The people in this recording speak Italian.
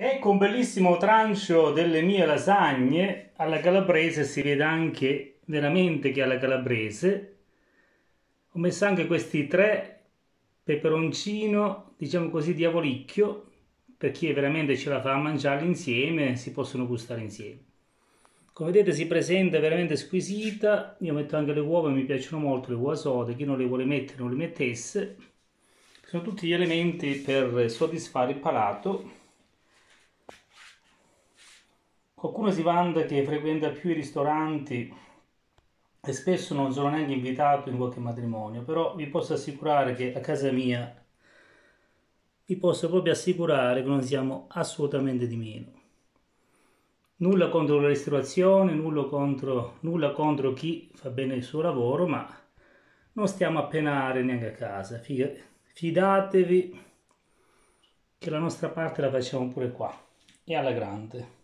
Ecco un bellissimo trancio delle mie lasagne alla calabrese, si vede anche veramente che alla calabrese. Ho messo anche questi tre peperoncino, diciamo così, diavolicchio, per chi veramente ce la fa a mangiarli insieme, si possono gustare insieme. Come vedete si presenta veramente squisita, io metto anche le uova, mi piacciono molto le uova sode, chi non le vuole mettere non le mettesse. Sono tutti gli elementi per soddisfare il palato Qualcuno si vanta che frequenta più i ristoranti e spesso non sono neanche invitato in qualche matrimonio, però vi posso assicurare che a casa mia vi posso proprio assicurare che non siamo assolutamente di meno. Nulla contro la ristorazione, nulla contro, nulla contro chi fa bene il suo lavoro, ma non stiamo a penare neanche a casa. Fidatevi che la nostra parte la facciamo pure qua e alla grande.